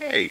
Hey.